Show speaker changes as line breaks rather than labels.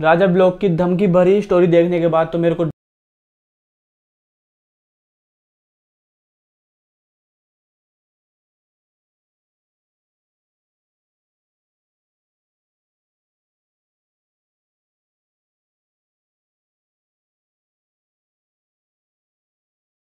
राजा blog की धमकी भरी स्टोरी देखने के बाद तो मेरे को